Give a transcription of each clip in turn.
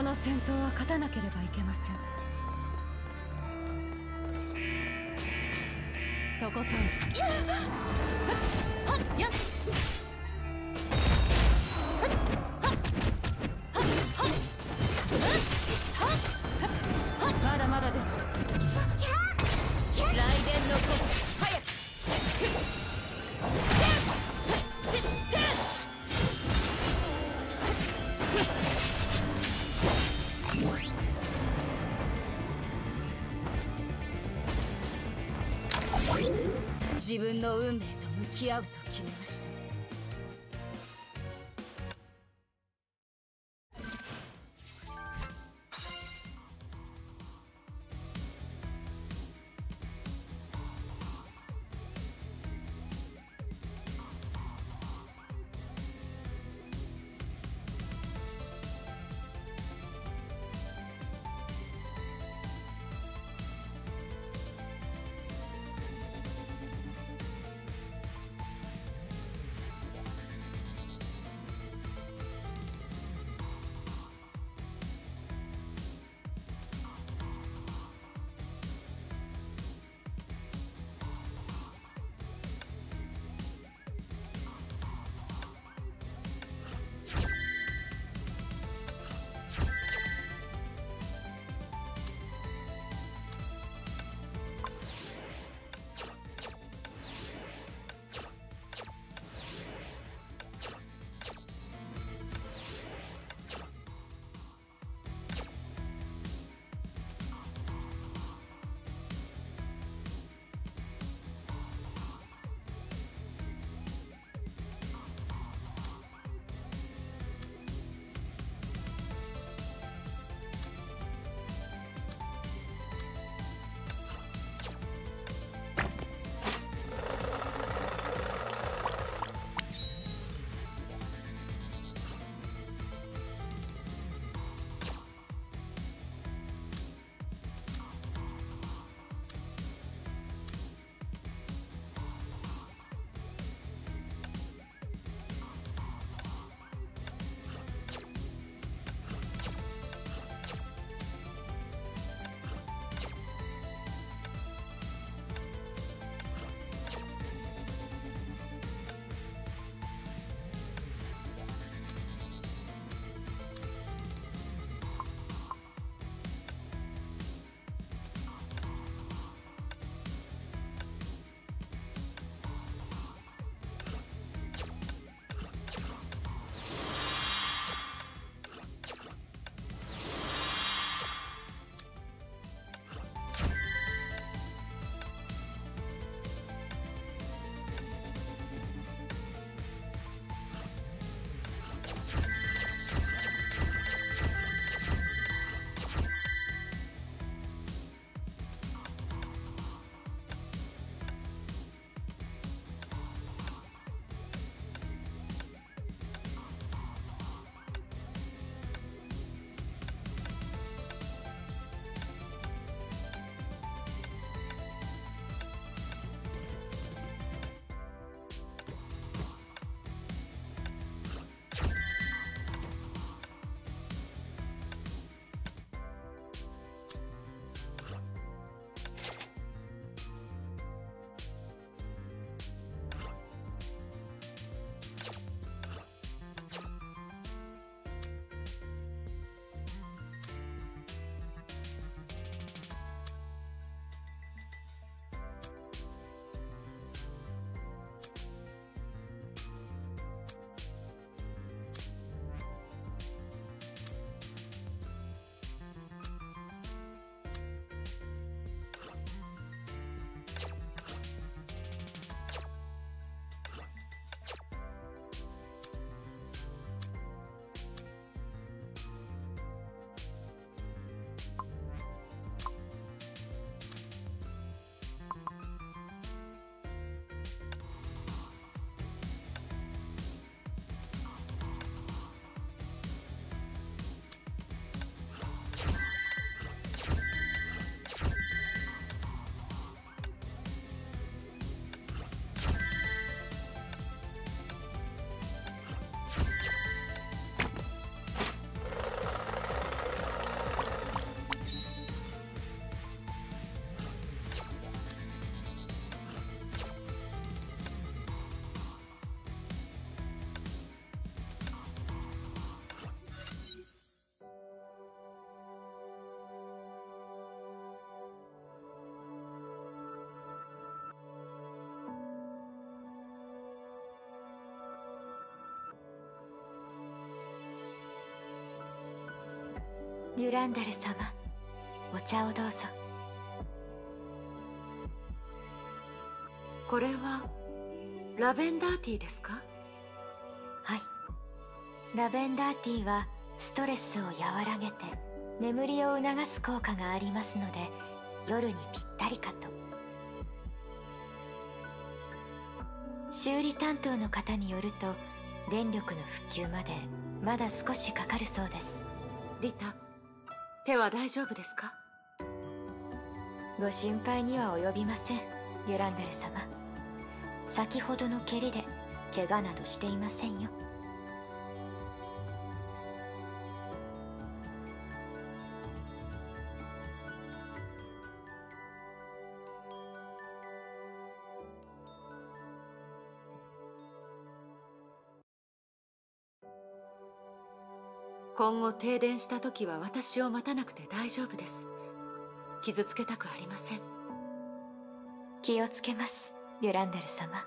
この戦闘は勝たなければいけません。とことん。やっ自分の運命と向き合うデュランダル様お茶をどうぞ。これはラベンダーティーですか？はい。ラベンダーティーはストレスを和らげて眠りを促す効果がありますので夜にぴったりかと。修理担当の方によると電力の復旧までまだ少しかかるそうです。リタ手は大丈夫ですか？ご心配には及びません。ユランダル様。先ほどの蹴りで怪我などしていませんよ。停電した時は私を待たなくて大丈夫です。傷つけたくありません。気をつけますデュランダル様。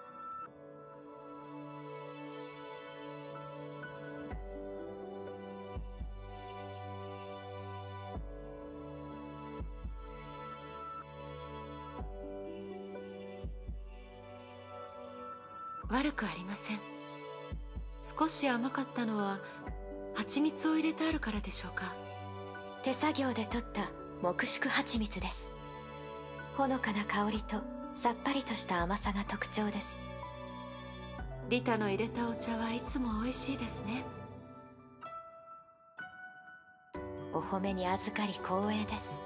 悪くありません。少し甘かったのは蜂蜜を入れてあるからでしょうか？手作業で取った木宿蜂蜜です。ほのかな香りとさっぱりとした甘さが特徴です。リタの入れたお茶はいつも美味しいですね。お褒めに預かり光栄です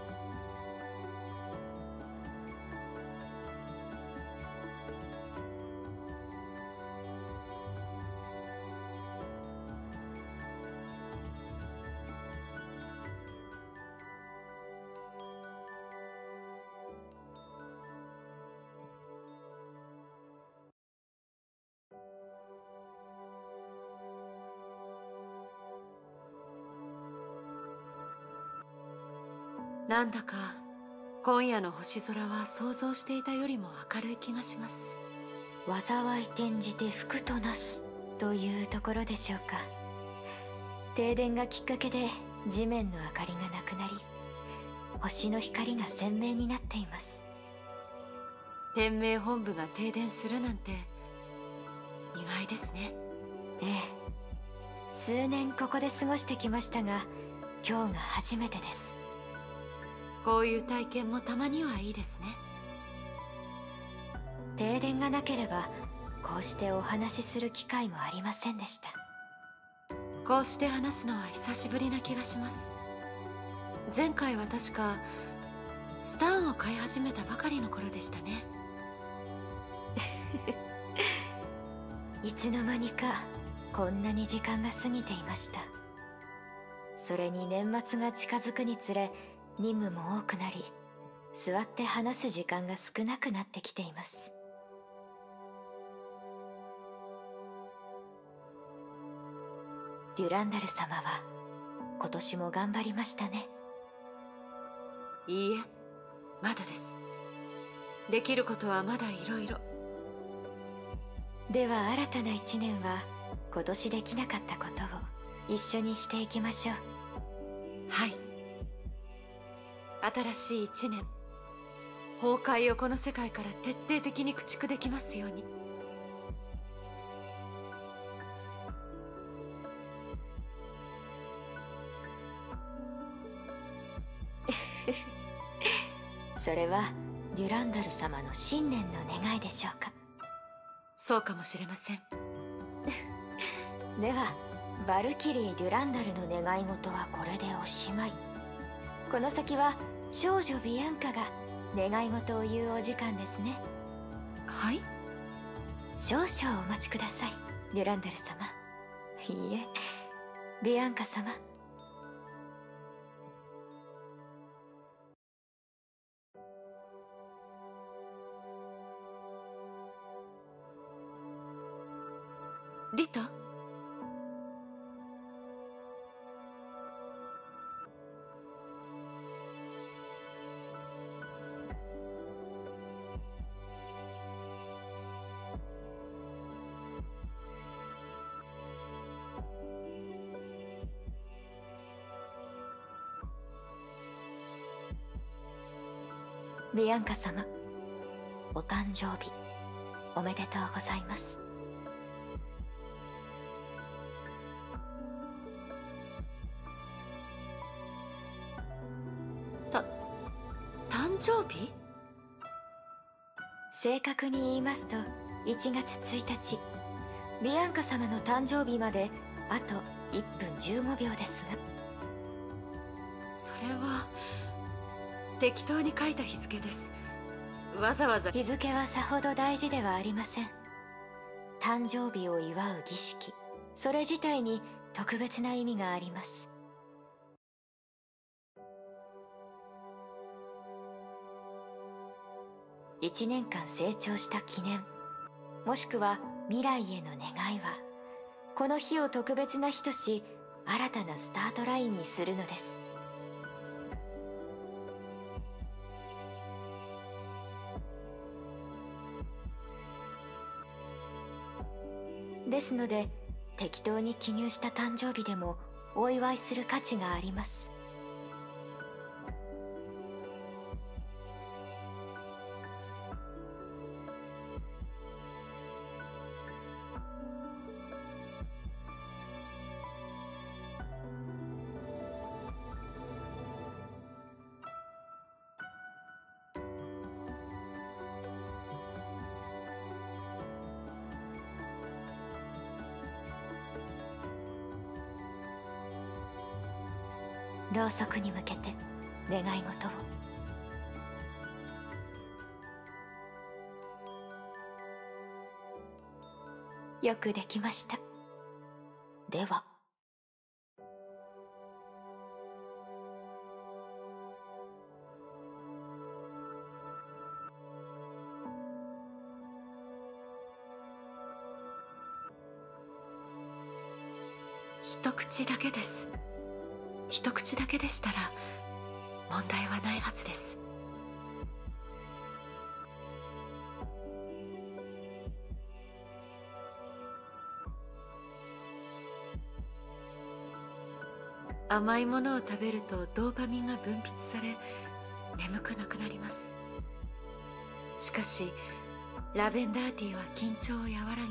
なんだか今夜の星空は想像していたよりも明るい気がします。災い転じて福となすというところでしょうか。停電がきっかけで地面の明かりがなくなり星の光が鮮明になっています。天命本部が停電するなんて意外ですね。ええ。数年ここで過ごしてきましたが今日が初めてですこういう体験もたまにはいいですね。停電がなければこうしてお話しする機会もありませんでした。こうして話すのは久しぶりな気がします。前回は確かスターンを飼い始めたばかりの頃でしたね。いつの間にかこんなに時間が過ぎていました。それに年末が近づくにつれ任務も多くなり座って話す時間が少なくなってきています。デュランダル様は今年も頑張りましたね。いいえまだです。できることはまだいろいろでは新たな一年は今年できなかったことを一緒にしていきましょう。はい新しい一年。崩壊をこの世界から徹底的に駆逐できますように。それはデュランダル様の新年の願いでしょうか？そうかもしれません。ではバルキリー・デュランダルの願い事はこれでおしまいこの先は少女ビアンカが願い事を言うお時間ですね。はい？少々お待ちくださいデュランダル様。いいえビアンカ様。リタ？ビアンカ様お誕生日おめでとうございます。た誕生日？正確に言いますと1月1日ビアンカ様の誕生日まであと1分15秒ですが適当に書いた日付です。わざわざ。日付はさほど大事ではありません。誕生日を祝う儀式。それ自体に特別な意味があります。1年間成長した記念。もしくは未来への願いは。この日を特別な日とし新たなスタートラインにするのです。ですので適当に記入した誕生日でもお祝いする価値があります。ろうそくに向けて願い事を。よくできました。では。一口だけですけでしたら問題はないはずです。甘いものを食べるとドーパミンが分泌され眠くなくなります。しかしラベンダーティーは緊張を和ら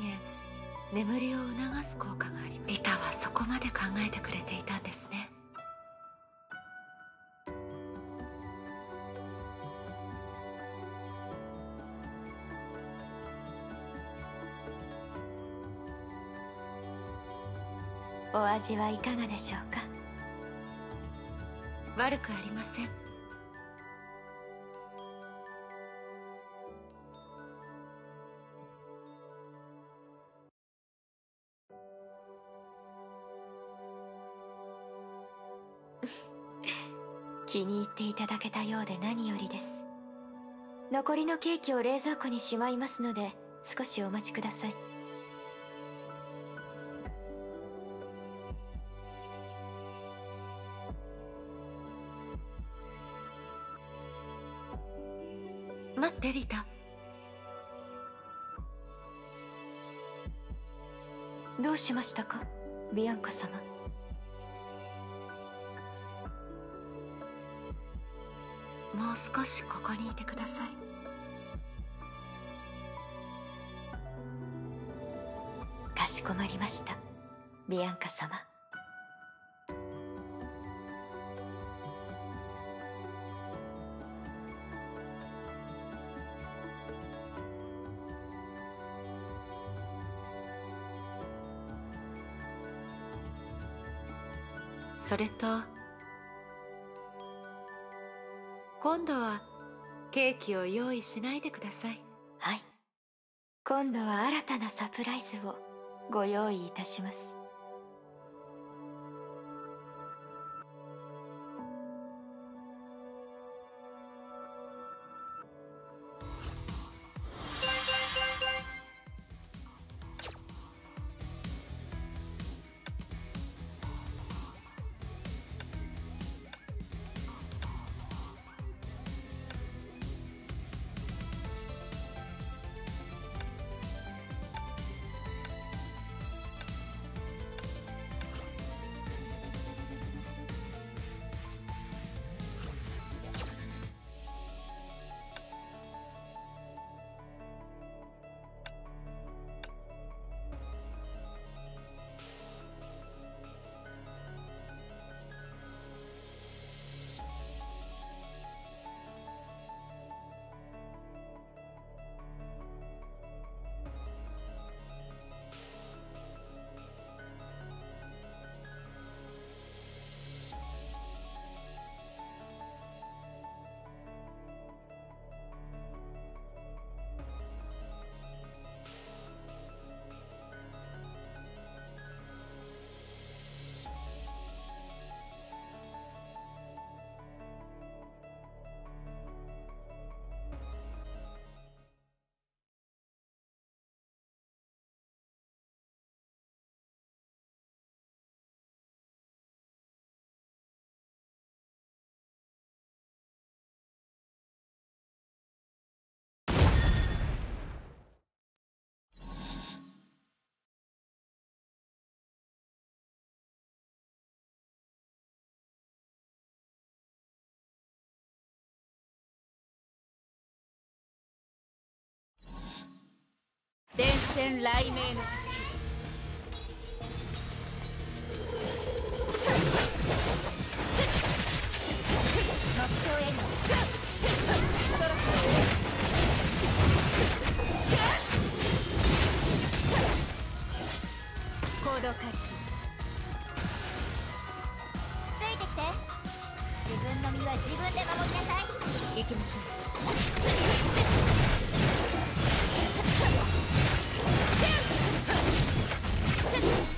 げ眠りを促す効果があります。リタはそこまで考えてくれていたんですね。味はいかがでしょうか？悪くありません。気に入っていただけたようで何よりです。残りのケーキを冷蔵庫にしまいますので少しお待ちください待ってリタどうしましたかビアンカ様？もう少しここにいてください。かしこまりましたビアンカ様。れと今度はケーキを用意しないでください。はい。今度は新たなサプライズをご用意いたします。戦雷鳴の目標への行動開始ついてきて。自分の身は自分で守りなさい。行きましょう world.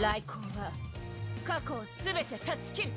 来航は過去を全て断ち切る。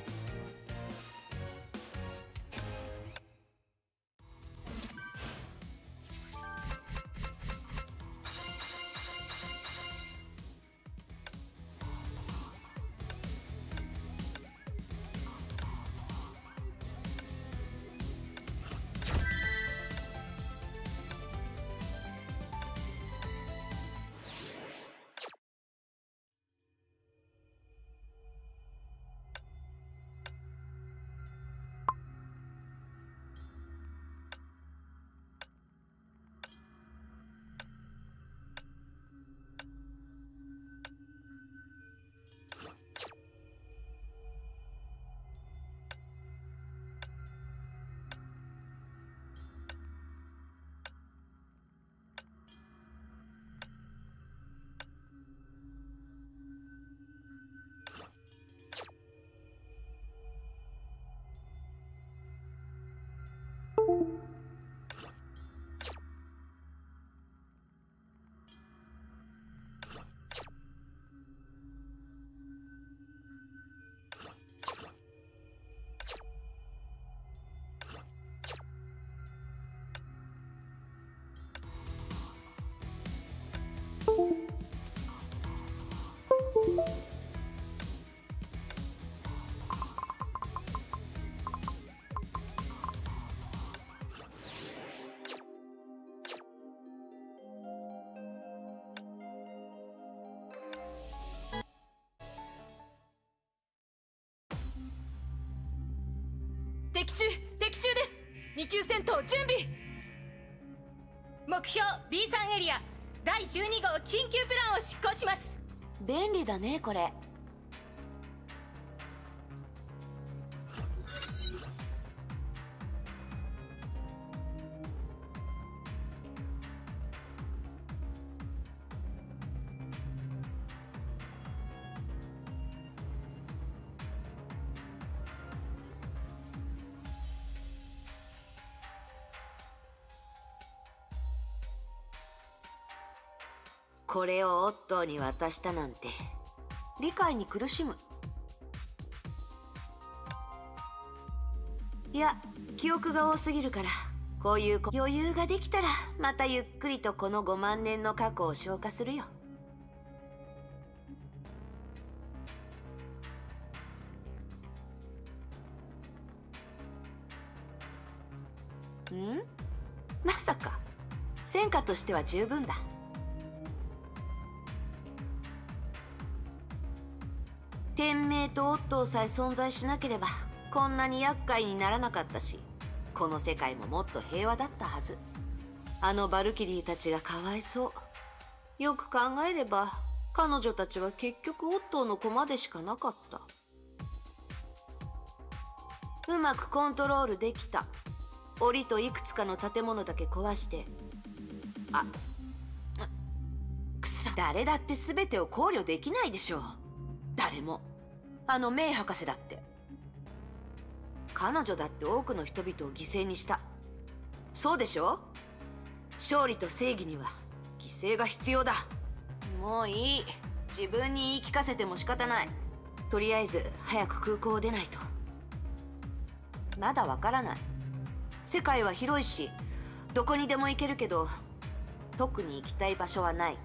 敵中敵中です。2級戦闘準備。目標 B3 エリア。第12号緊急プランを執行します。便利だねこれ。これをオットーに渡したなんて。理解に苦しむ。いや記憶が多すぎるから。こういう余裕ができたらまたゆっくりとこの5万年の過去を消化するよ。ん？まさか。戦果としては十分だ天命とオットーさえ存在しなければこんなに厄介にならなかったしこの世界ももっと平和だったはず。あのバルキリーたちがかわいそう。よく考えれば彼女たちは結局オットーの駒でしかなかった。うまくコントロールできた。檻といくつかの建物だけ壊して。あくそ。誰だって全てを考慮できないでしょう。誰も。あのメイ博士だって。彼女だって多くの人々を犠牲にした。そうでしょ？勝利と正義には犠牲が必要だ。もういい。自分に言い聞かせても仕方ない。とりあえず早く空港を出ないと。まだわからない。世界は広いしどこにでも行けるけど特に行きたい場所はない。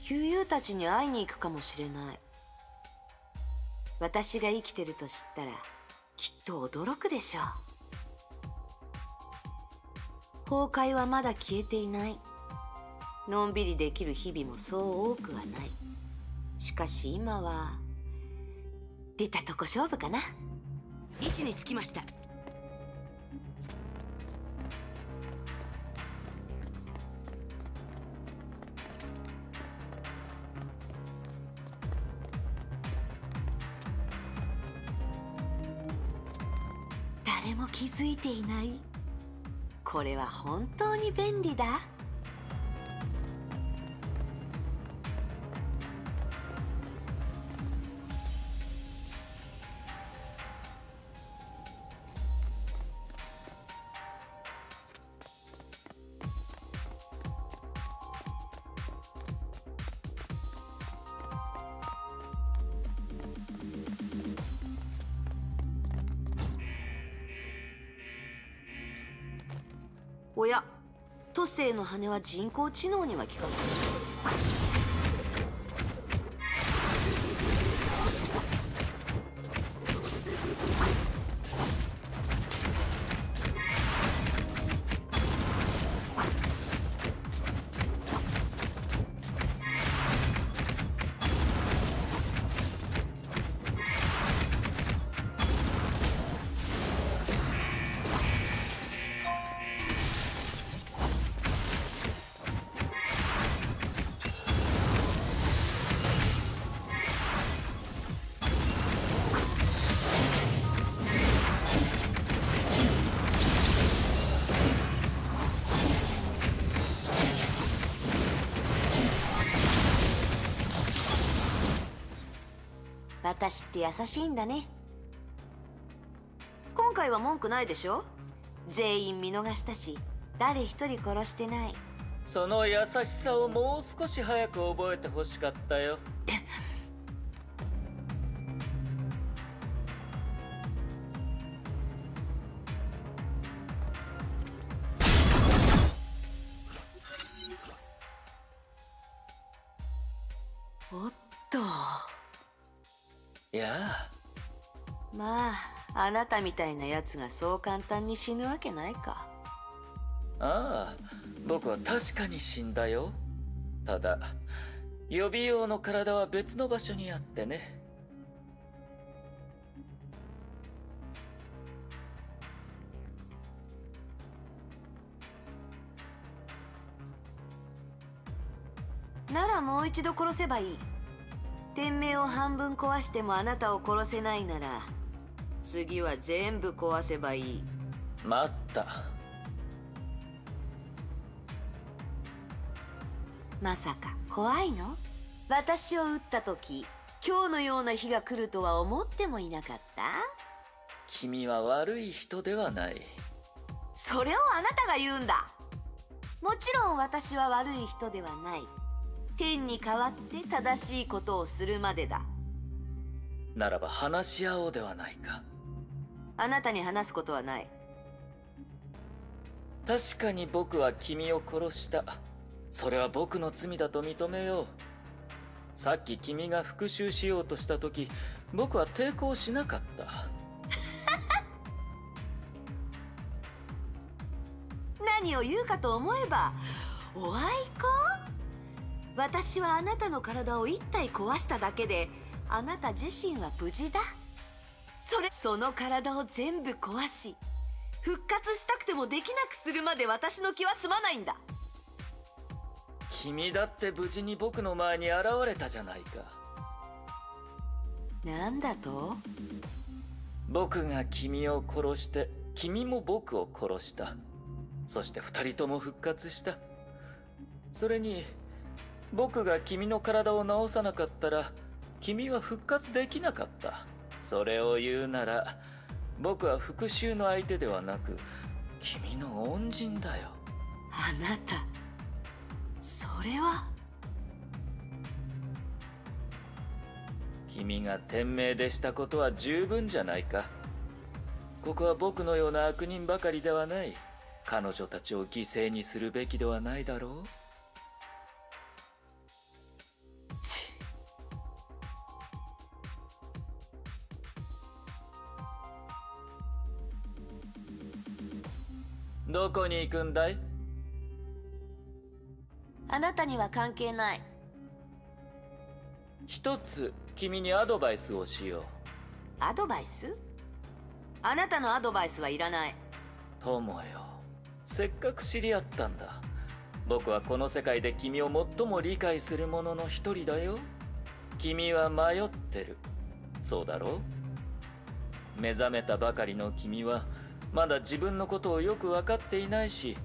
旧友たちに会いに行くかもしれない。私が生きてると知ったらきっと驚くでしょう。崩壊はまだ消えていない。のんびりできる日々もそう多くはない。しかし今は出たとこ勝負かな。位置につきました。気づいていない。これは本当に便利だ。羽は人工知能には効かない。私って優しいんだね。今回は文句ないでしょ？全員見逃したし誰一人殺してない。その優しさをもう少し早く覚えてほしかったよ あまああなたみたいなやつがそう簡単に死ぬわけないか。ああ僕は確かに死んだよ。ただ予備用の体は別の場所にあってね。ならもう一度殺せばいい天命を半分壊してもあなたを殺せないなら次は全部壊せばいい。待った。まさか怖いの？私を撃った時今日のような日が来るとは思ってもいなかった？君は悪い人ではない。それをあなたが言うんだ。もちろん私は悪い人ではない天に代わって正しいことをするまでだ。ならば話し合おうではないか。あなたに話すことはない。確かに僕は君を殺した。それは僕の罪だと認めよう。さっき君が復讐しようとした時僕は抵抗しなかった。何を言うかと思えばおあいこ私はあなたの体を一体壊しただけであなた自身は無事だ。それその体を全部壊し復活したくてもできなくするまで私の気は済まないんだ。君だって無事に僕の前に現れたじゃないか。なんだと？僕が君を殺して君も僕を殺した。そして二人とも復活した。それに僕が君の体を治さなかったら君は復活できなかった。それを言うなら僕は復讐の相手ではなく君の恩人だよ。あなたそれは？君が天命でしたことは十分じゃないか。ここは僕のような悪人ばかりではない。彼女たちを犠牲にするべきではないだろうどこに行くんだい？あなたには関係ない。一つ君にアドバイスをしよう。アドバイス？あなたのアドバイスはいらない。友よ。せっかく知り合ったんだ。僕はこの世界で君を最も理解する者の一人だよ。君は迷ってる。そうだろう？目覚めたばかりの君はまだ自分のことをよく分かっていないし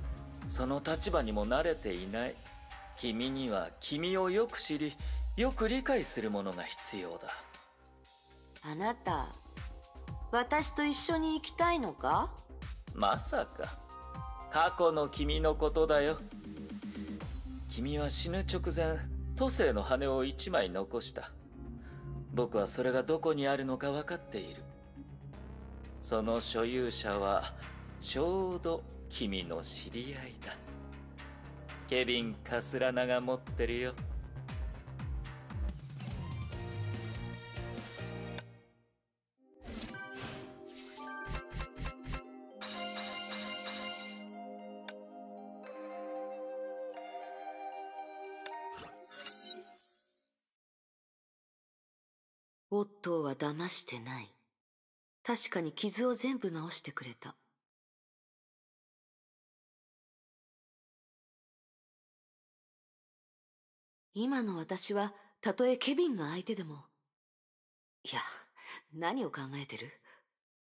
その立場にも慣れていない。君には君をよく知りよく理解するものが必要だ。あなた私と一緒に行きたいのか？まさか。過去の君のことだよ。君は死ぬ直前都政の羽を一枚残した。僕はそれがどこにあるのか分かっているその所有者はちょうど君の知り合いだ。ケビン・カスラナが持ってるよ。オットーは騙してない。確かに傷を全部治してくれた。今の私はたとえケビンが相手でも。いや何を考えてる？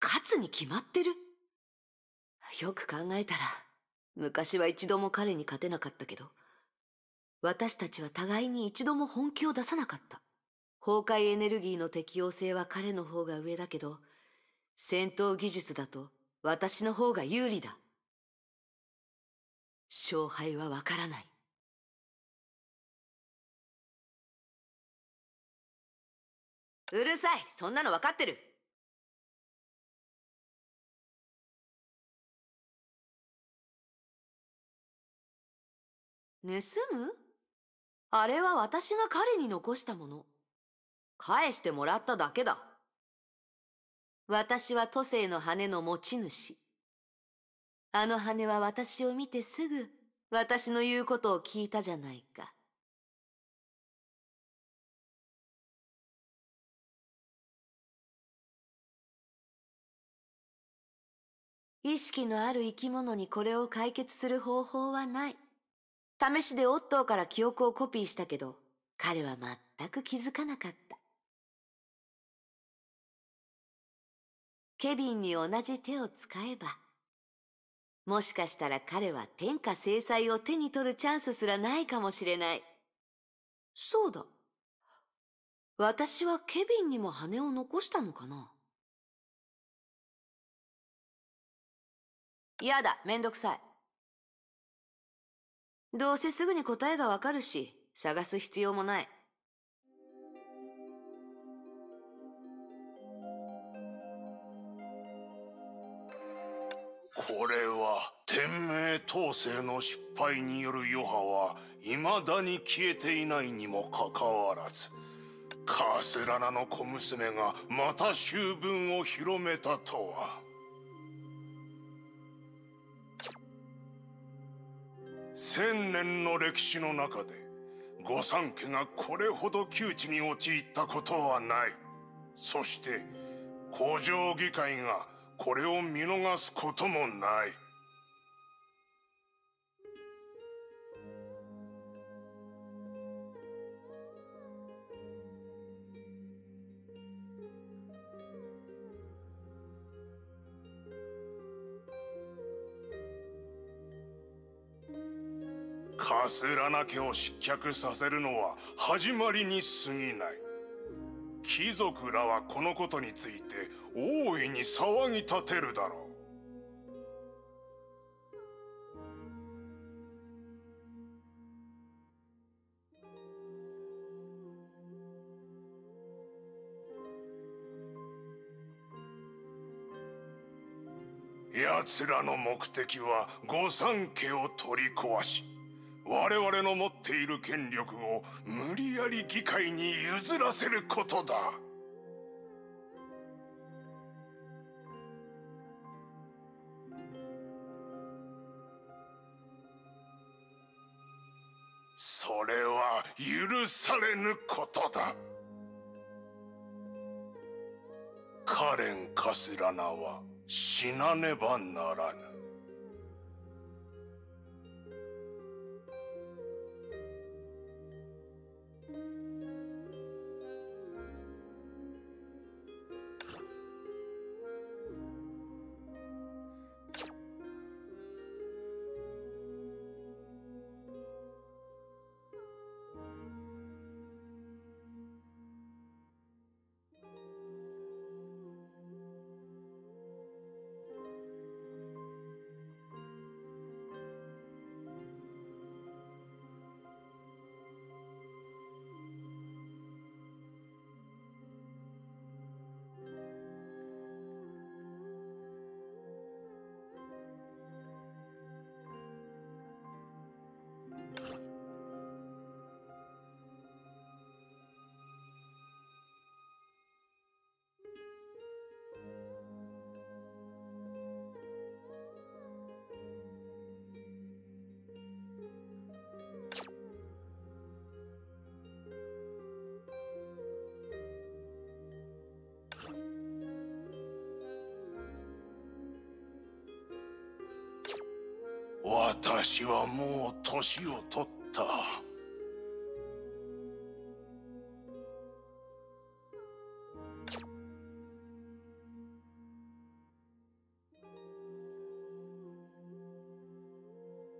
勝つに決まってる？よく考えたら昔は一度も彼に勝てなかったけど私たちは互いに一度も本気を出さなかった。崩壊エネルギーの適応性は彼の方が上だけど戦闘技術だと私の方が有利だ。勝敗はわからない。うるさい。そんなの分かってる。盗む？あれは私が彼に残したもの。返してもらっただけだ。私は都政の羽の持ち主。あの羽は私を見てすぐ私の言うことを聞いたじゃないか。意識のある生き物にこれを解決する方法はない。試しでオットーから記憶をコピーしたけど彼は全く気づかなかった。ケビンに同じ手を使えばもしかしたら彼は天下制裁を手に取るチャンスすらないかもしれない。そうだ。私はケビンにも羽を残したのかな。やだめんどくさい。どうせすぐに答えがわかるし探す必要もないこれは天命統制の失敗による余波は未だに消えていないにもかかわらずカーセラナの小娘がまた秋分を広めたとは。千年の歴史の中で御三家がこれほど窮地に陥ったことはない。そして古城議会がこれを見逃すこともない。カらなナ家を失脚させるのは始まりに過ぎない。貴族らはこのことについて大いに騒ぎ立てるだろう。奴らの目的は御三家を取り壊し我々の持っている権力を無理やり議会に譲らせることだ。許されぬことだ。カレン・カスラナは死なねばならぬ。私はもう年を取った。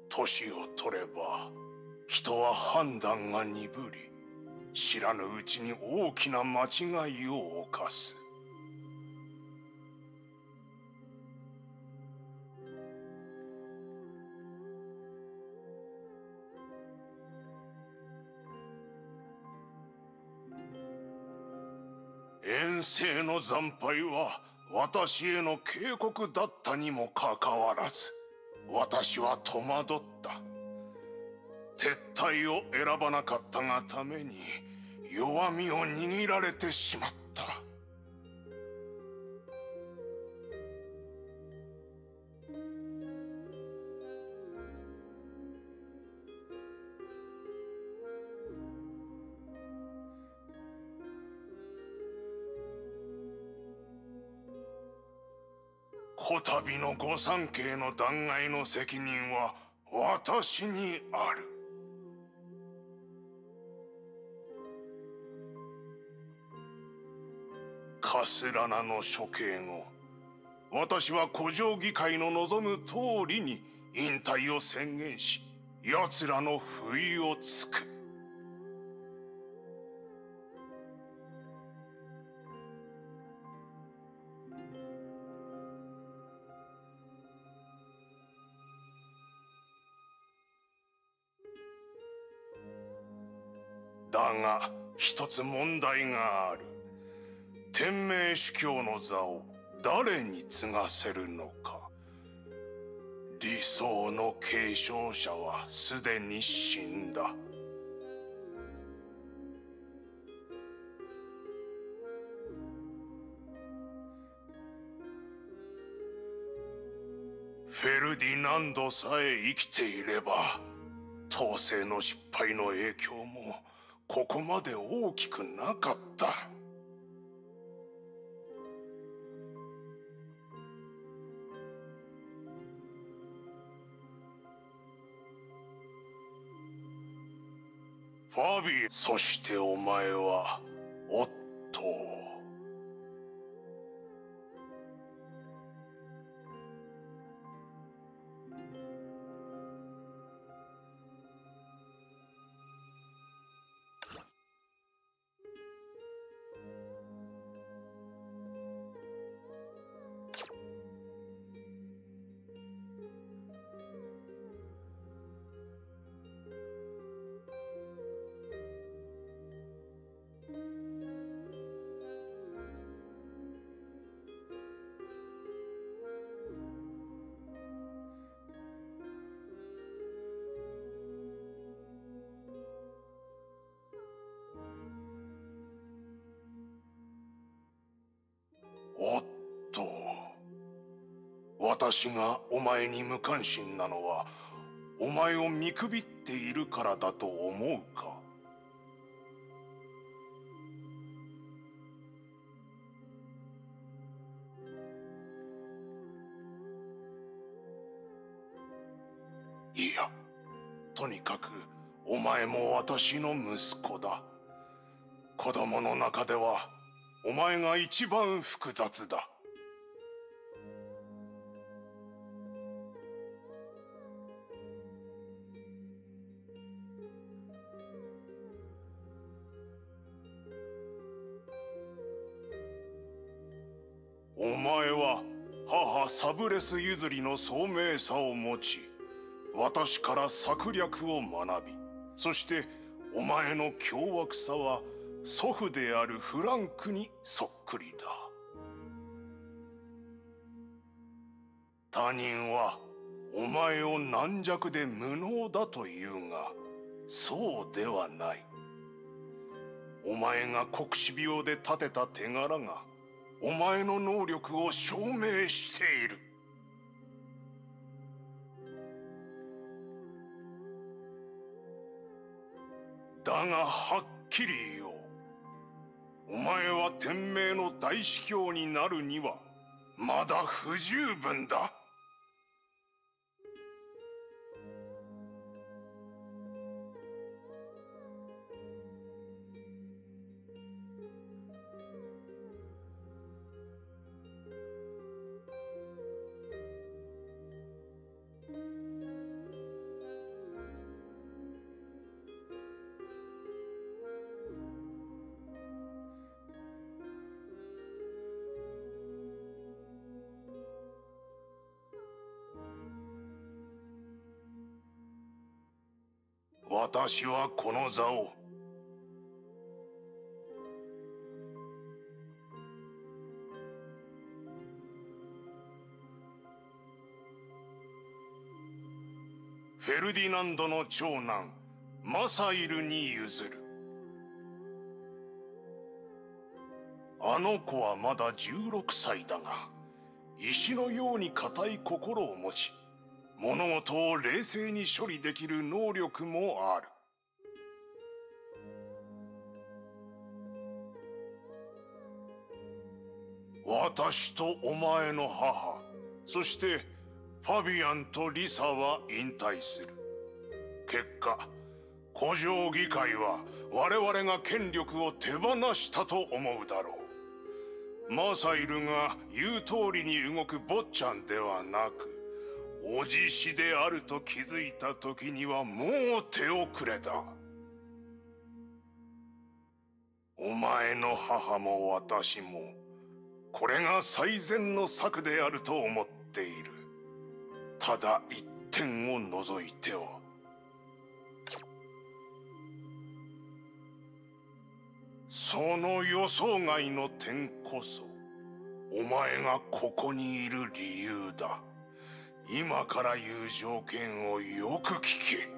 年を取れば人は判断が鈍り知らぬうちに大きな間違いを犯す。の惨敗は私への警告だったにもかかわらず私は戸惑った。撤退を選ばなかったがために弱みを握られてしまった。びの御三家の弾劾の責任は私にある。カスラナの処刑後私は古城議会の望む通りに引退を宣言し奴らの不意をつく。だが一つ問題がある。天命主教の座を誰に継がせるのか。理想の継承者はすでに死んだ。フェルディナンドさえ生きていれば統制の失敗の影響もここまで大きくなかった。ファビーそしてお前はオットー。私がお前に無関心なのはお前を見くびっているからだと思うか？いやとにかくお前も私の息子だ。子供の中ではお前が一番複雑だ。ブレス譲りの聡明さを持ち私から策略を学びそしてお前の凶悪さは祖父であるフランクにそっくりだ。他人はお前を軟弱で無能だというがそうではない。お前が黒死病で立てた手柄がお前の能力を証明している。だがはっきり言おう。お前は天命の大司教になるにはまだ不十分だ。私はこの座を。フェルディナンドの長男マサイルに譲る。あの子はまだ16歳だが石のように固い心を持ち物事を冷静に処理できる能力もある。私とお前の母そしてファビアンとリサは引退する。結果古城議会は我々が権力を手放したと思うだろう。マサイルが言う通りに動く坊ちゃんではなくおじしであると気づいた時にはもう手遅れだ。お前の母も私もこれが最善の策であると思っている。ただ一点を除いては。その予想外の点こそお前がここにいる理由だ。今から言う条件をよく聞け。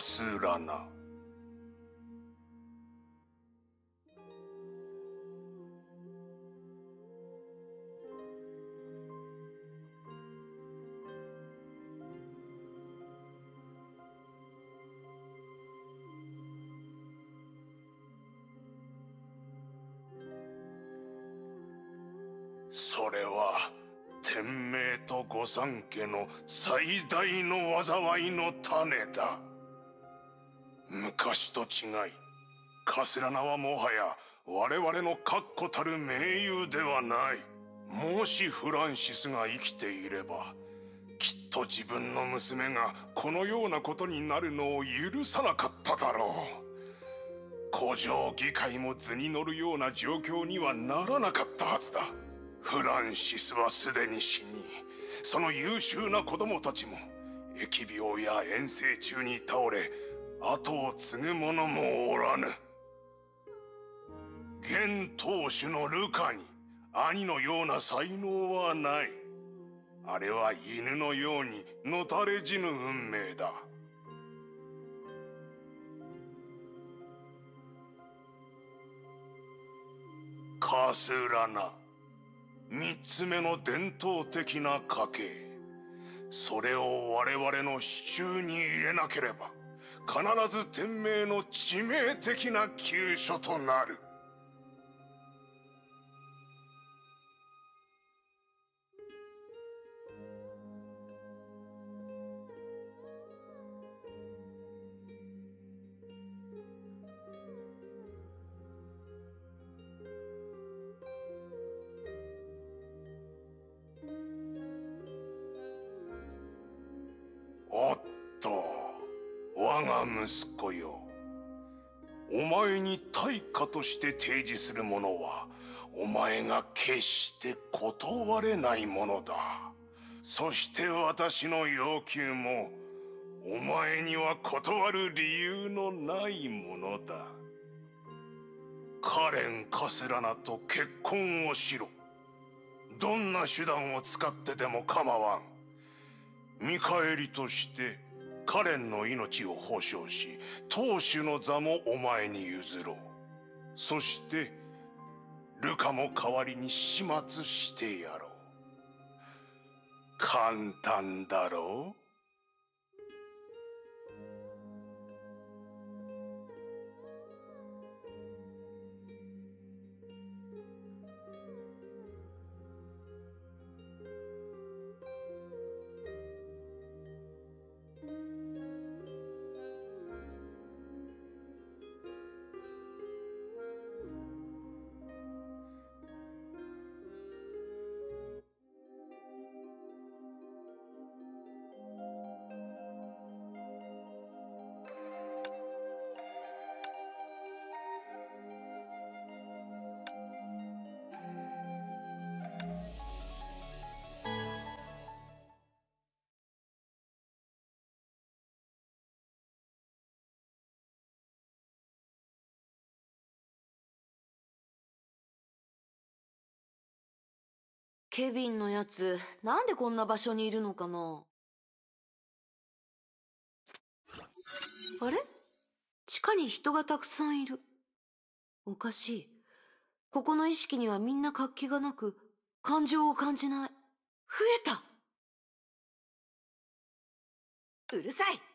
カスラナそれは天命と御三家の最大の災いの種だ。昔と違いカスラナはもはや我々の確固たる盟友ではない。もしフランシスが生きていればきっと自分の娘がこのようなことになるのを許さなかっただろう。古城議会も図に乗るような状況にはならなかったはずだ。フランシスはすでに死にその優秀な子供たちも疫病や遠征中に倒れ後を継ぐ者もおらぬ。現当主のルカに兄のような才能はない。あれは犬のようにのたれ死ぬ運命だ。カスラナ三つ目の伝統的な家系。それを我々の手中に入れなければ。必ず天命の致命的な急所となる。が息子よ。お前に対価として提示するものはお前が決して断れないものだ。そして私の要求もお前には断る理由のないものだ。カレン・カセラナと結婚をしろ。どんな手段を使ってでも構わん。見返りとしてカレンの命を保証し当主の座もお前に譲ろう。そしてルカも代わりに始末してやろう。簡単だろう？ケビンのやつなんでこんな場所にいるのかな？あれ？地下に人がたくさんいる。おかしい。ここの意識にはみんな活気がなく感情を感じない。増えた。うるさい。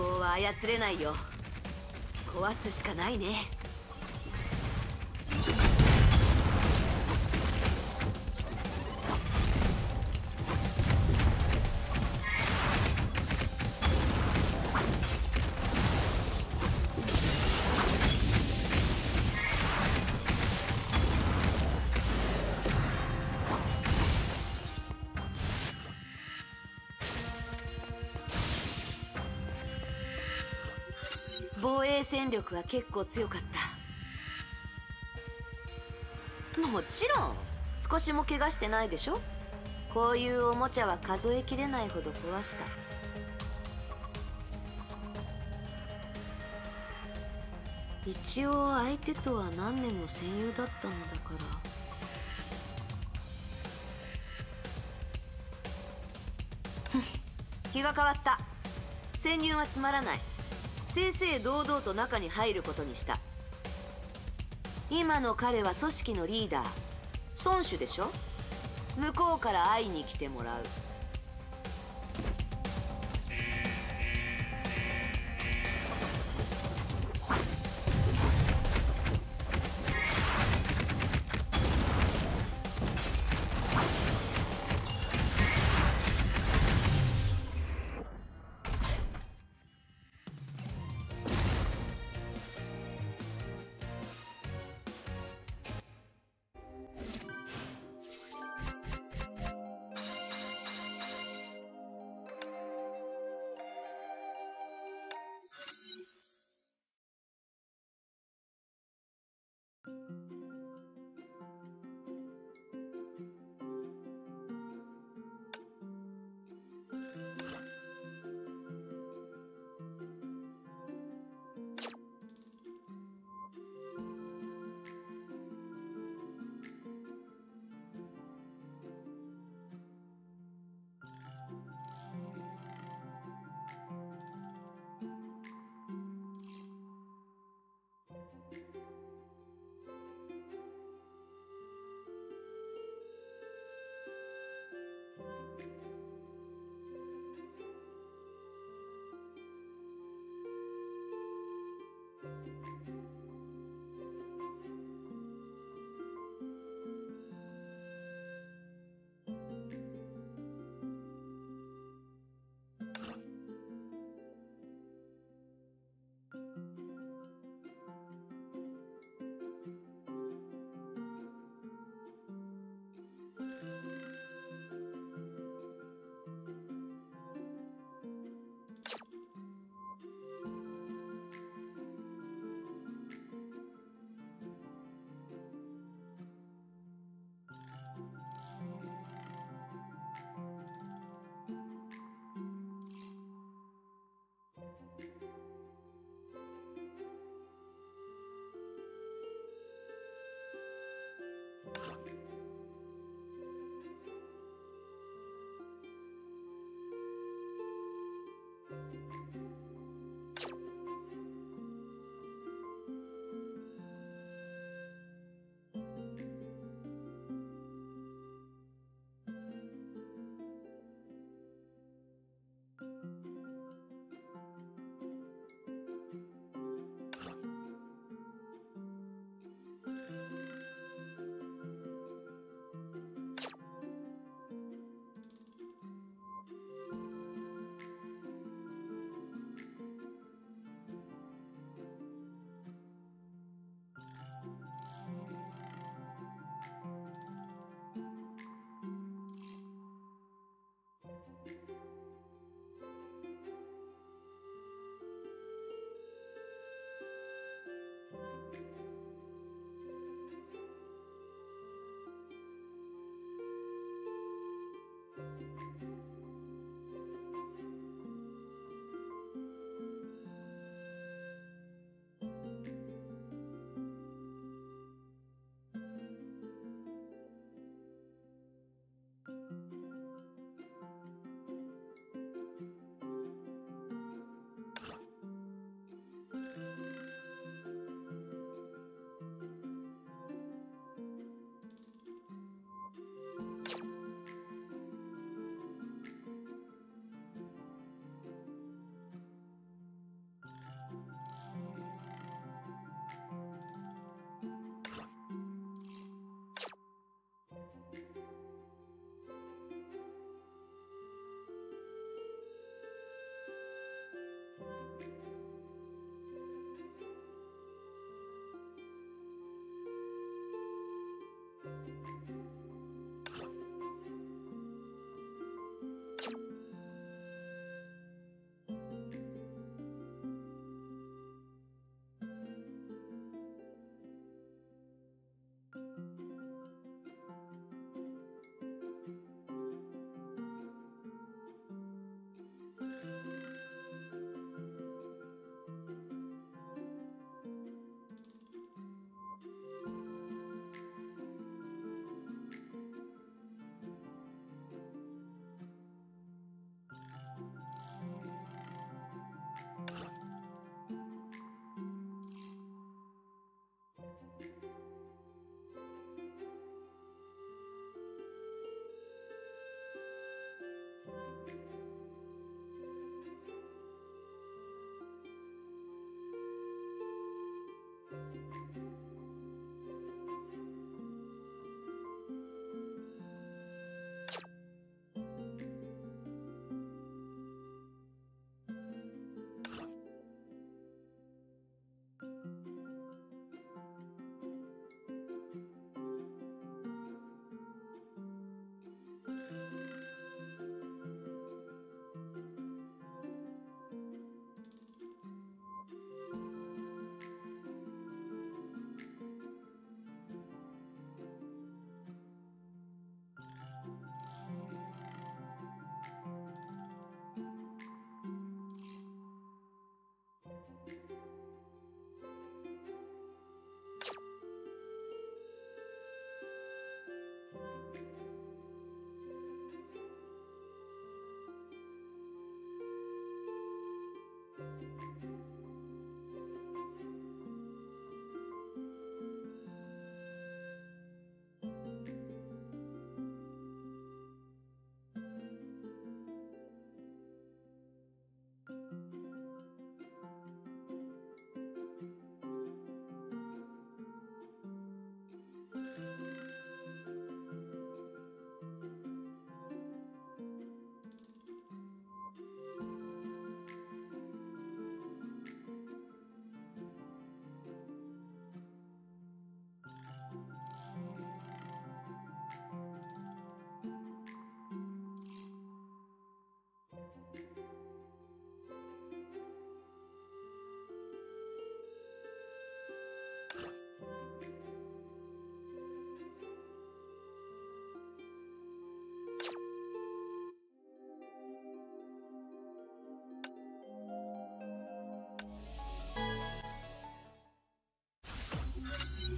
行は操れないよ。壊すしかないね。力は結構強かった。もちろん少しも怪我してないでしょ？こういうおもちゃは数えきれないほど壊した。一応相手とは何年も戦友だったのだから。気が変わった。潜入はつまらない。正々堂々と中に入ることにした。今の彼は組織のリーダー。孫主でしょ？向こうから会いに来てもらう。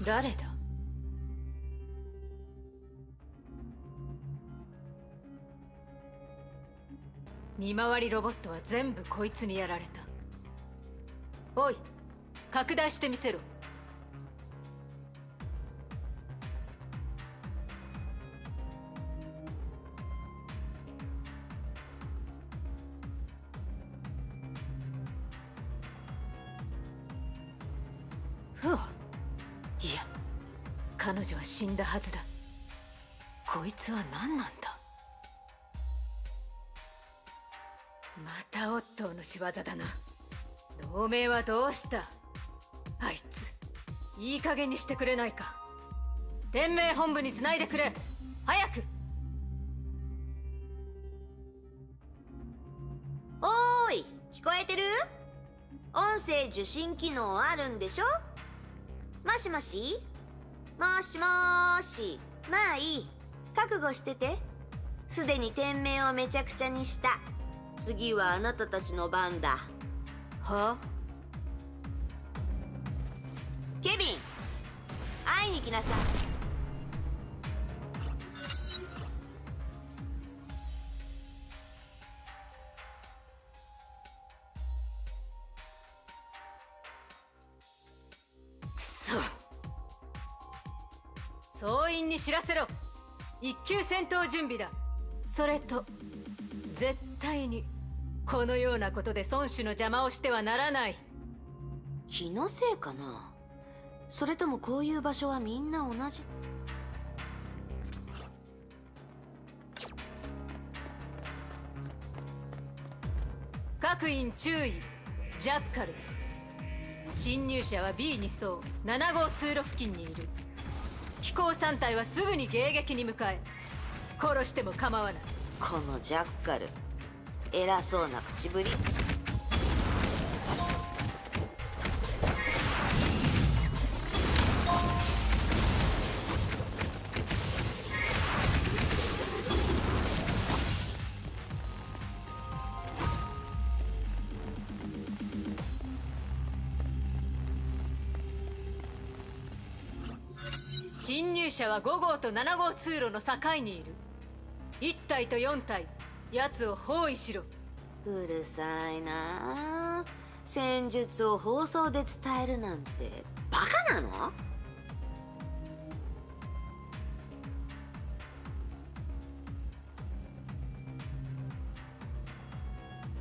誰だ？見回りロボットは全部こいつにやられた。おい拡大してみせろ。んだはずだ。こいつは何なんだ？またオットーの仕業だな。同盟はどうした？あいついい加減にしてくれないか。天命本部につないでくれ。早く！おーい聞こえてる？音声受信機能あるんでしょ？もしもし？もしもーし。まあいい。覚悟してて。すでに店名をめちゃくちゃにした。次はあなたたちの番だ。は？ケビン会いに来なさい。せろ。一級戦闘準備だ。それと絶対にこのようなことで孫子の邪魔をしてはならない。気のせいかな。それともこういう場所はみんな同じ？各員注意。ジャッカルだ。侵入者は B 2層7号通路付近にいる飛行3体はすぐに迎撃に向かえ。殺しても構わない。このジャッカル。偉そうな口ぶり。は5号と7号通路の境にいる。1体と4体奴を包囲しろ。うるさいな。あ戦術を放送で伝えるなんてバカなの？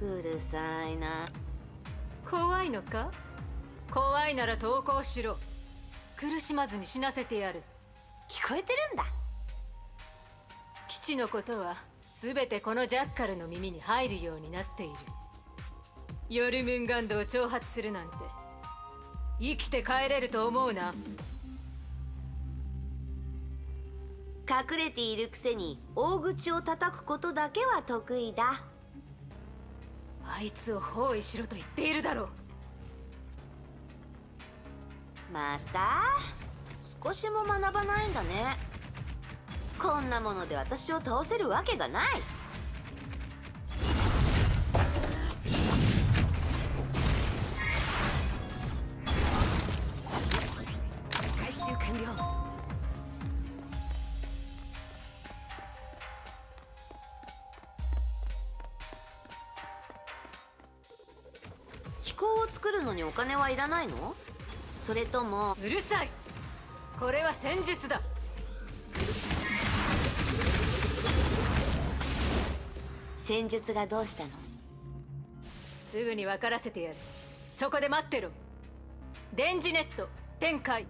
うるさいな。怖いのか？怖いなら投降しろ。苦しまずに死なせてやる聞こえてるんだ。基地のことは全てこのジャッカルの耳に入るようになっている。ヨルムンガンドを挑発するなんて。生きて帰れると思うな。隠れているくせに大口を叩くことだけは得意だ。あいつを包囲しろと言っているだろう。また？少しも学ばないんだね。こんなもので私を倒せるわけがない。よし回収完了。飛行を作るのにお金はいらないの？それとも。うるさい。これは戦術だ。戦術がどうしたの？すぐに分からせてやる。そこで待ってろ。電磁ネット展開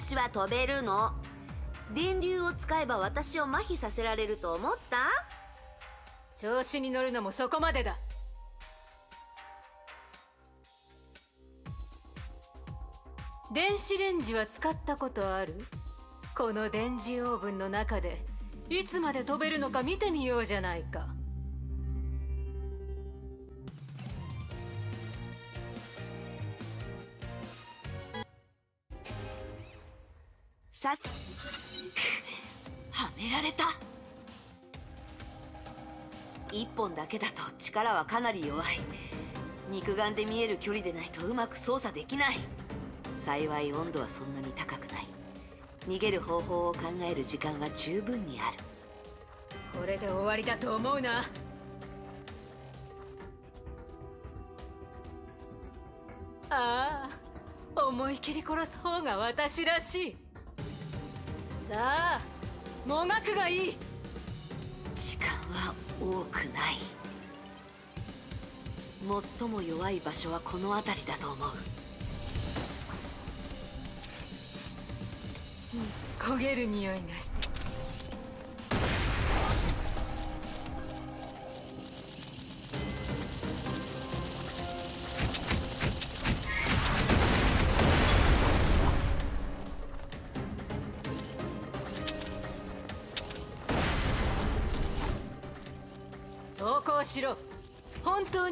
私は飛べるの。電流を使えば私を麻痺させられると思った？調子に乗るのもそこまでだ。電子レンジは使ったことある？この電磁オーブンの中でいつまで飛べるのか見てみようじゃないか。さす。はめられた。一本だけだと力はかなり弱い。肉眼で見える距離でないとうまく操作できない。幸い温度はそんなに高くない。逃げる方法を考える時間は十分にある。これで終わりだと思うな。ああ思い切り殺す方が私らしい。さあもがくがいい。時間は多くない。最も弱い場所はこの辺りだと思う。焦げる匂いがして。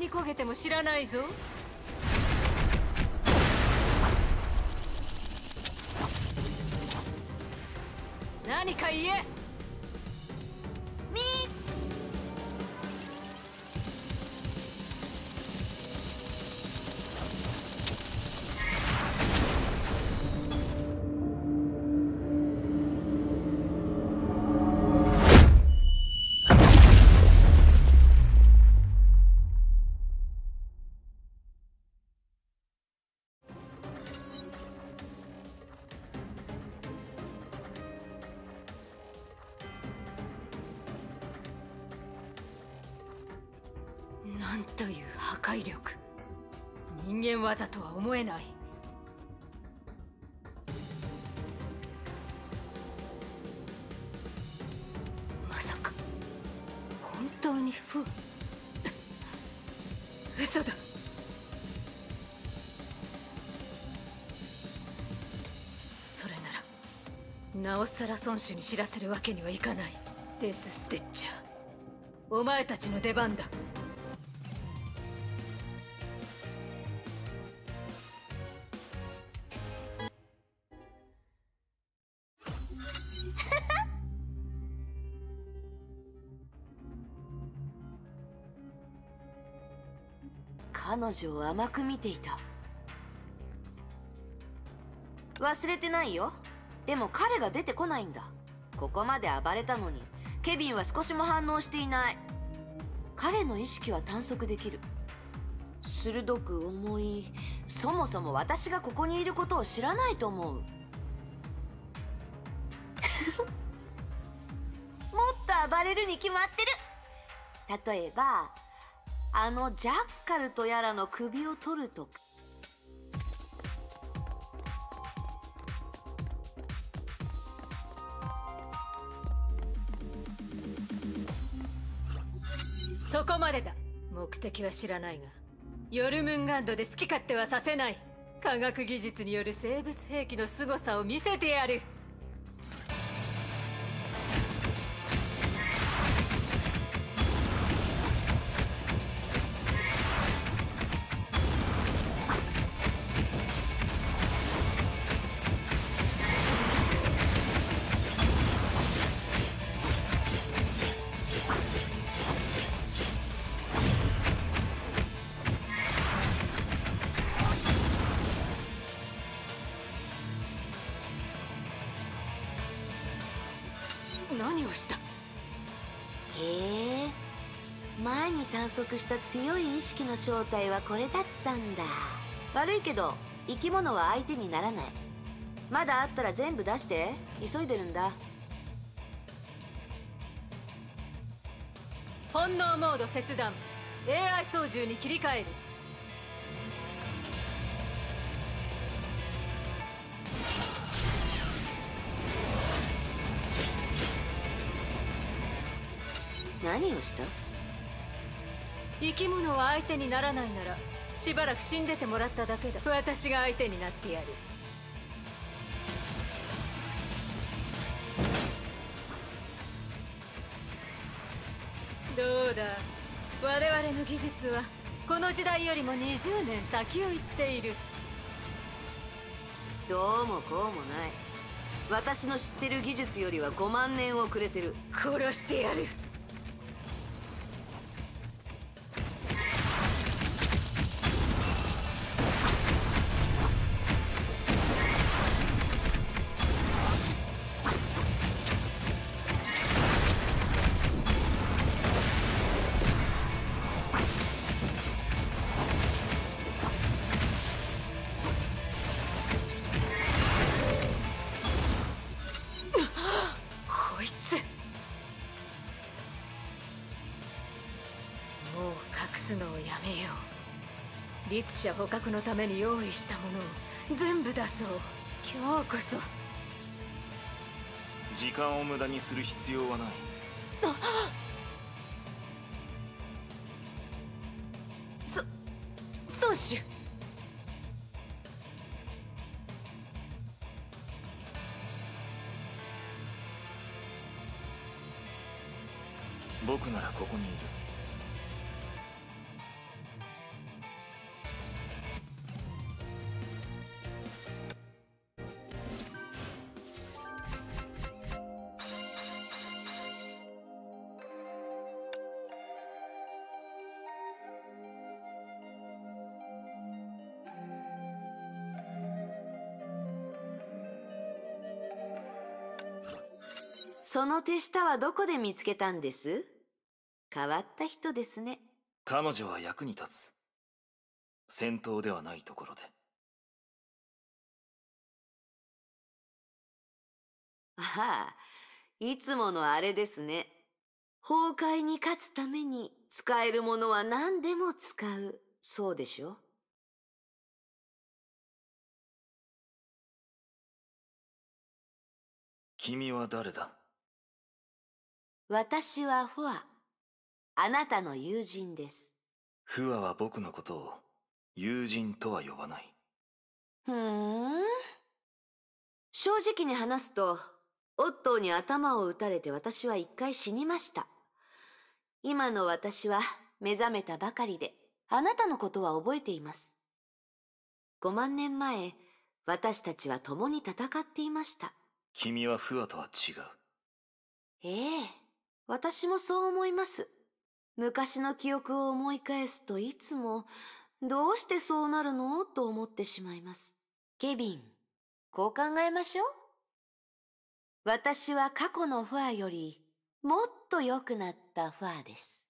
焦げても知らないぞ。えない。まさか本当にフ嘘だ。それならなおさら孫子に知らせるわけにはいかない。デス・ステッチャー。お前たちの出番だ。彼女を甘く見ていた。忘れてないよ。でも彼が出てこないんだ。ここまで暴れたのに。ケビンは少しも反応していない。彼の意識は探索できる。鋭く思い。そもそも私がここにいることを知らないと思う。もっと暴れるに決まってる。例えばあのジャッカルとやらの首を取ると。かそこまでだ。目的は知らないが。ヨルムンガンドで好き勝手はさせない。科学技術による生物兵器の凄さを見せてやる。前に探索した強い意識の正体はこれだったんだ。悪いけど生き物は相手にならない。まだあったら全部出して。急いでるんだ。本能モード切断。AI 操縦に切り替える。何をした？生き物は相手にならないならしばらく死んでてもらっただけだ。私が相手になってやる。どうだ？我々の技術はこの時代よりも20年先を行っている。どうもこうもない。私の知ってる技術よりは5万年遅れてる。殺してやるう律者捕獲のために用意したものを全部出そう。今日こそ。時間を無駄にする必要はない。そその手下はどこで見つけたんです？変わった人ですね。彼女は役に立つ。戦闘ではないところで。ああいつものあれですね。崩壊に勝つために使えるものは何でも使う。そうでしょ君は誰だ？私はフォアあなたの友人です。フアは僕のことを友人とは呼ばない。ふーん。正直に話すとオットーに頭を打たれて私は一回死にました。今の私は目覚めたばかりであなたのことは覚えています。5万年前私たちは共に戦っていました。君はフアとは違う。ええ私もそう思います。昔の記憶を思い返すといつもどうしてそうなるの？と思ってしまいます。ケビンこう考えましょう。私は過去のファーよりもっと良くなったファーです。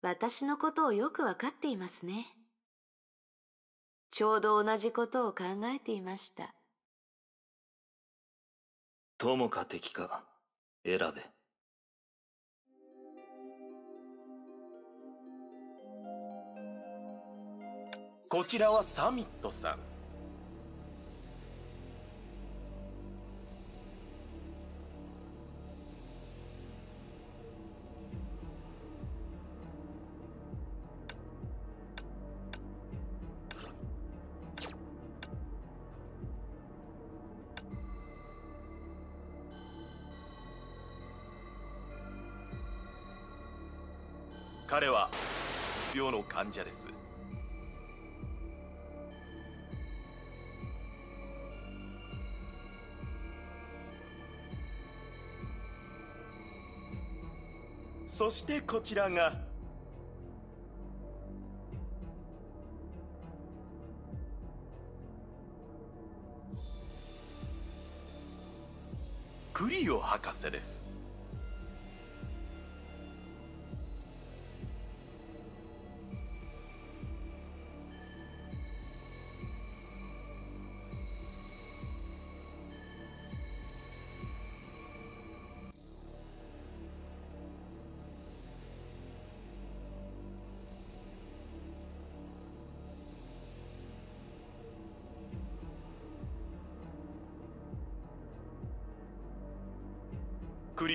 私のことをよくわかっていますね。ちょうど同じことを考えていました。友か敵か選べ。こちらはサミットさん。病の患者です。そしてこちらがクリオ博士です。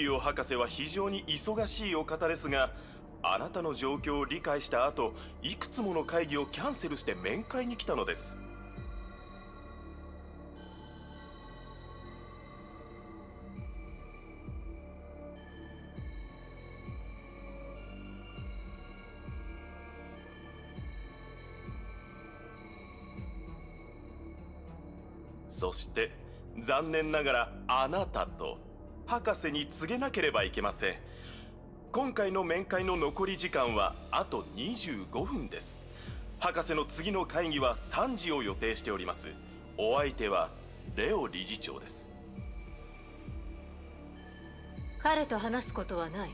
クリオ博士は非常に忙しいお方ですがあなたの状況を理解した後いくつもの会議をキャンセルして面会に来たのです。そして残念ながらあなたと。博士に告げなければいけません。今回の面会の残り時間はあと25分です。博士の次の会議は3時を予定しております。お相手はレオ理事長です。彼と話すことはない。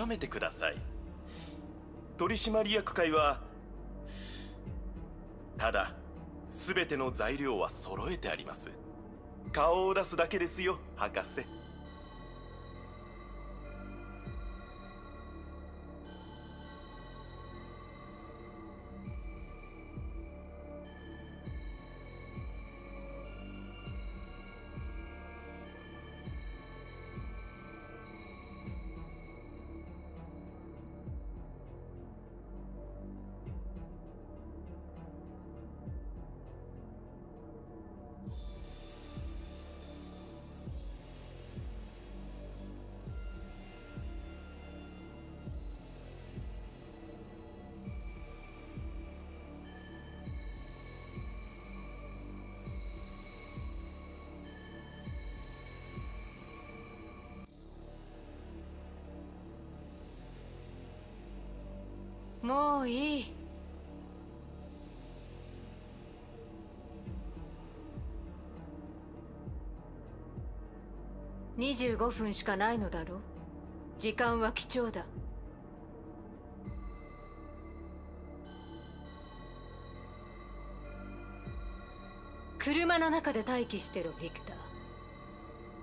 諦めてください。取締役会はただ全ての材料は揃えてあります。顔を出すだけですよ博士。もういい。25分しかないのだろう。時間は貴重だ。車の中で待機してろビクター。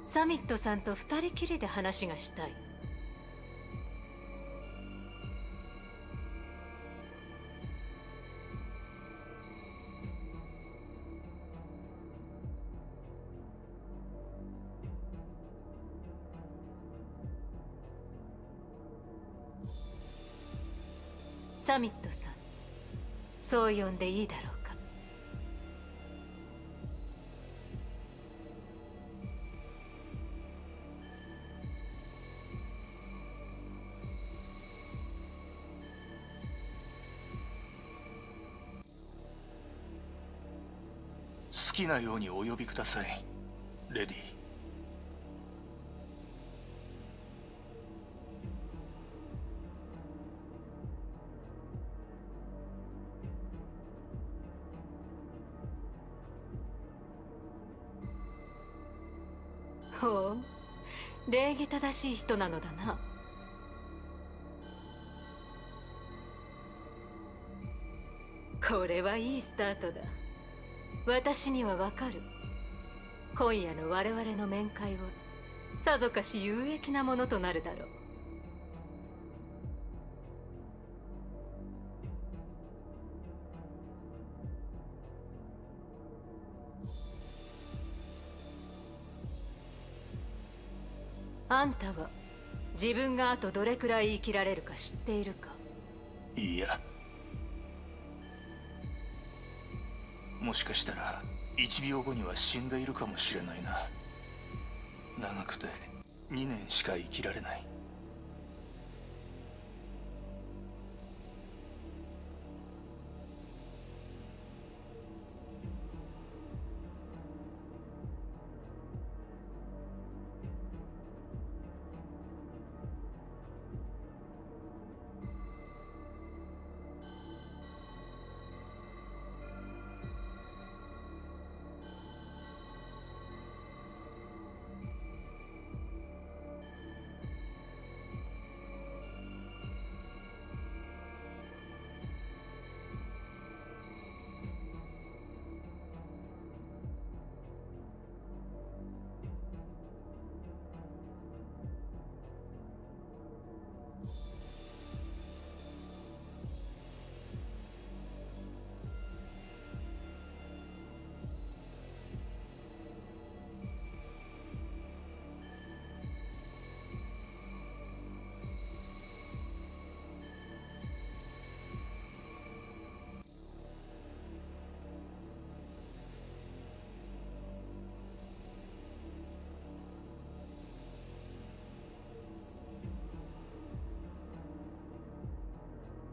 サミットさんと二人きりで話がしたい。そう呼んでいいだろうか。好きなようにお呼びください。レディほしい人なのだな。これはいいスタートだ。私にはわかる。今夜の我々の面会はさぞかし有益なものとなるだろう。たは自分があとどれくらい生きられるか知っているか。いや。もしかしたら1秒後には死んでいるかもしれないな。長くて2年しか生きられない。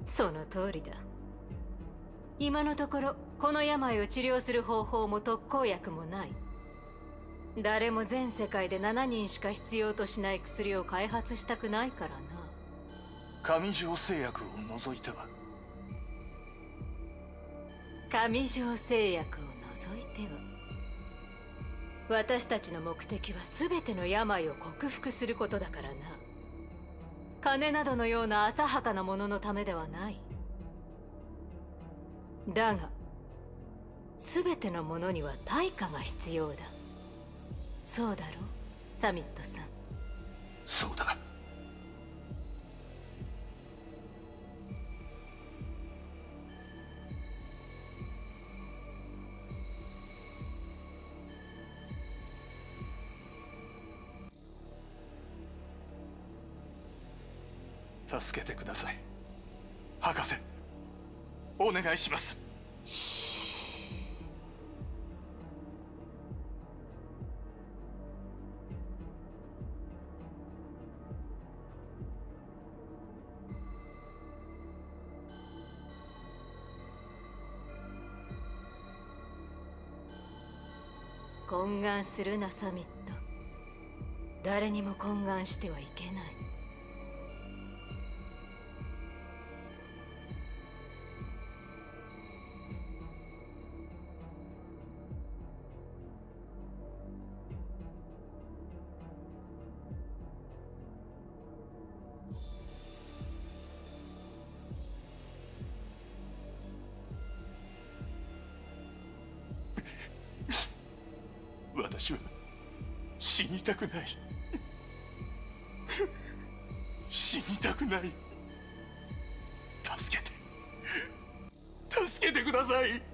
その通りだ。今のところこの病を治療する方法も特効薬もない。誰も全世界で7人しか必要としない薬を開発したくないからな。上条製薬を除いては。上条製薬を除いては。私たちの目的は全ての病を克服することだからな金などのような浅はかなもののためではない。だが全てのものには対価が必要だ。そうだろサミットさん。助けてください。博士お願いします。懇願するなサミット。誰にも懇願してはいけない。私は死にたくない。死にたくない。助けて。助けてください。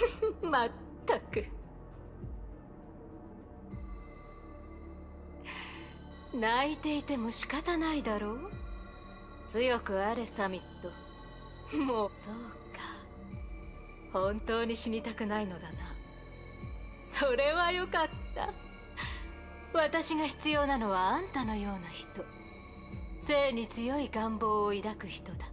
まったく。泣いていても仕方ないだろう？強くあれサミット。もうそうか。本当に死にたくないのだな。それはよかった。私が必要なのはあんたのような人。性に強い願望を抱く人だ。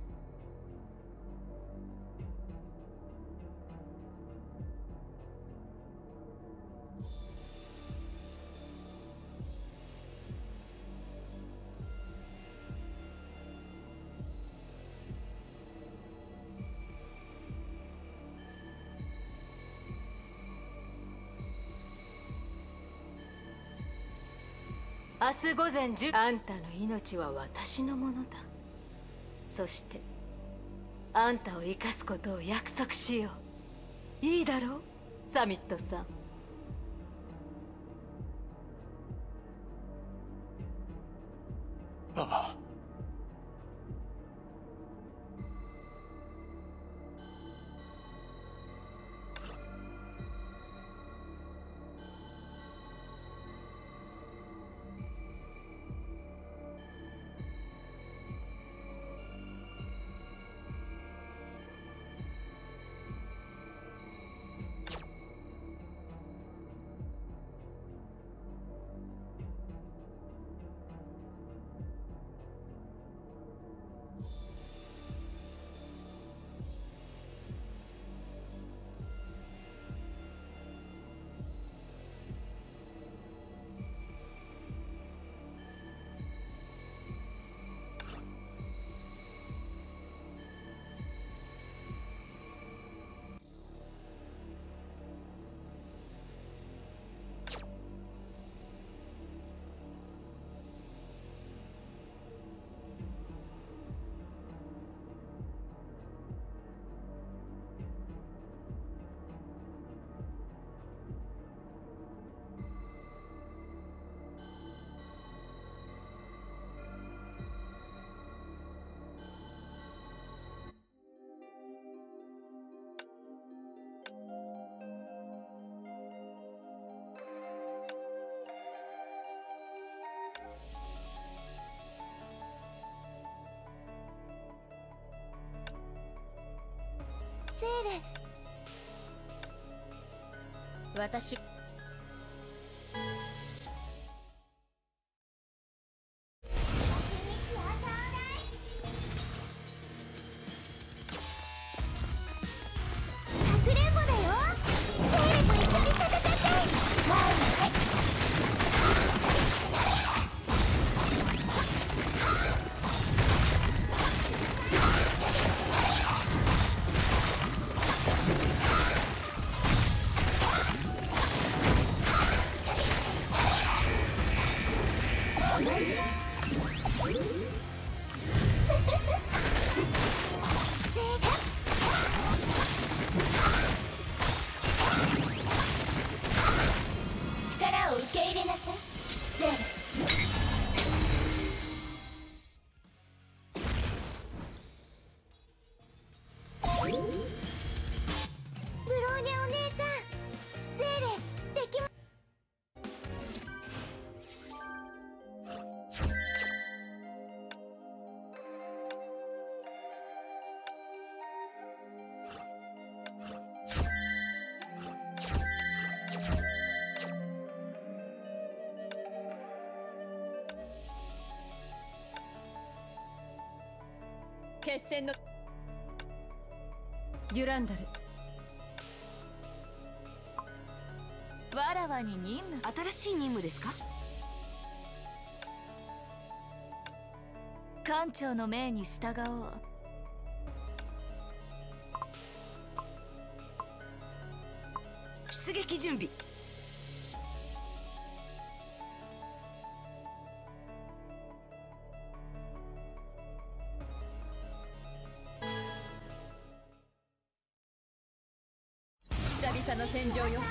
日午前10あんたの命は私のものだ。そしてあんたを生かすことを約束しよう。いいだろうサミットさん。セール私決戦の。デュランダル。わらわに任務。新しい任務ですか？艦長の命に従おう。出撃準備。の戦場よ。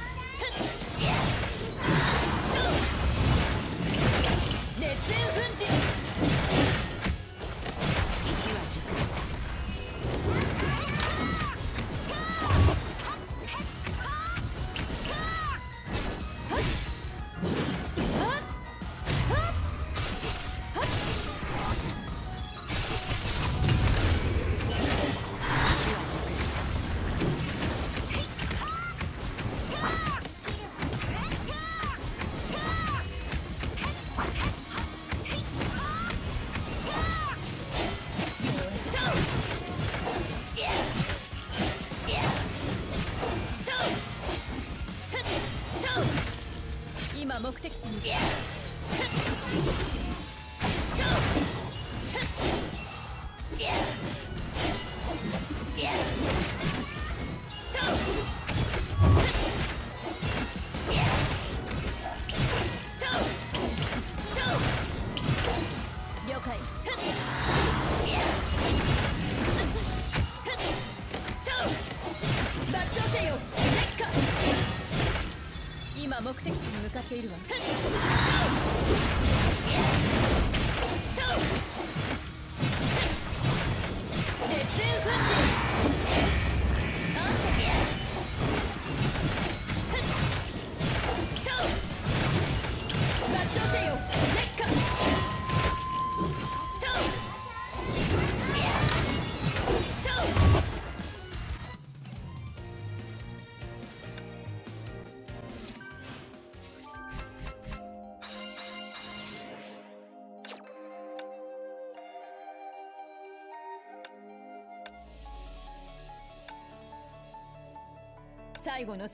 最後の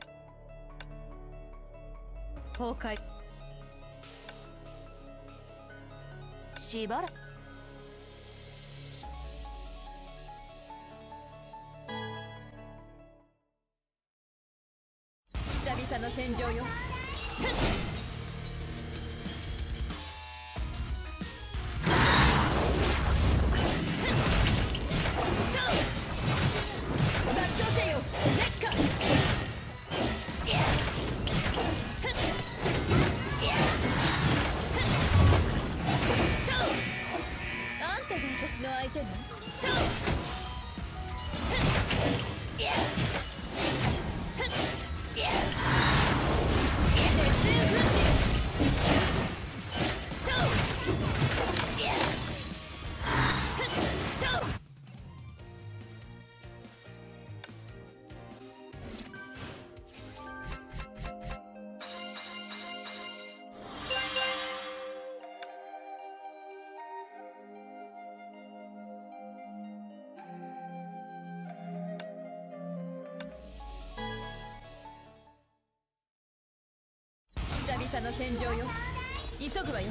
崩壊しばらく。久々の戦場よ。々の戦場よ。急ぐわよ。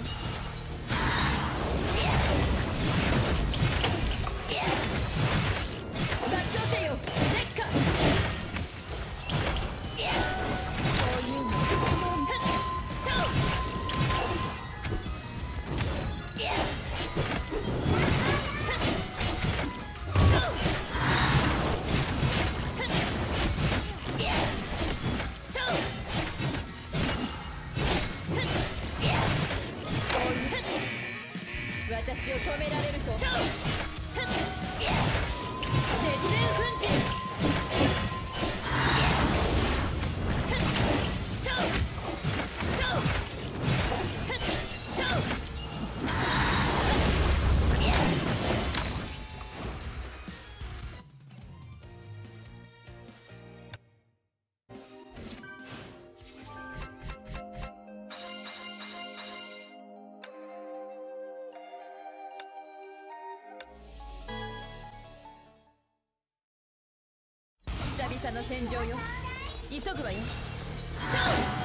久々の戦場よ。急ぐわよ抜刀せよ。